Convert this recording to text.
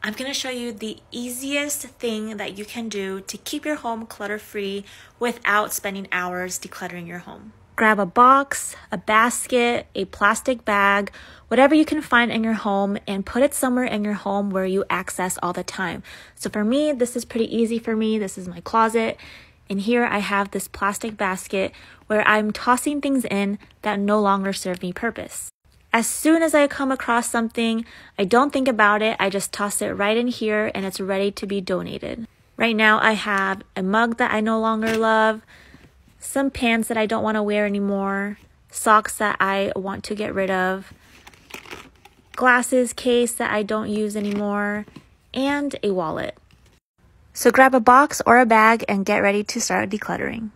I'm going to show you the easiest thing that you can do to keep your home clutter free without spending hours decluttering your home. Grab a box, a basket, a plastic bag, whatever you can find in your home and put it somewhere in your home where you access all the time. So for me, this is pretty easy for me. This is my closet. And here I have this plastic basket where I'm tossing things in that no longer serve me purpose. As soon as I come across something, I don't think about it. I just toss it right in here and it's ready to be donated. Right now I have a mug that I no longer love, some pants that I don't want to wear anymore, socks that I want to get rid of, glasses case that I don't use anymore, and a wallet. So grab a box or a bag and get ready to start decluttering.